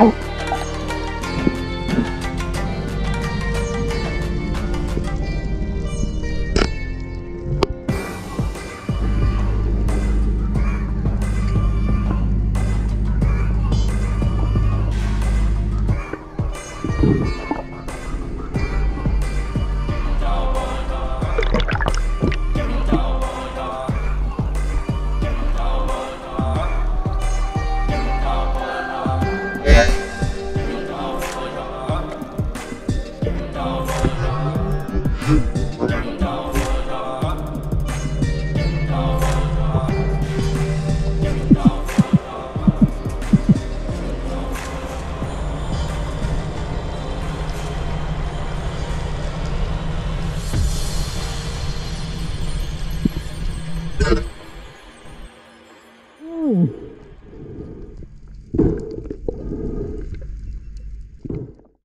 Thank Yeah.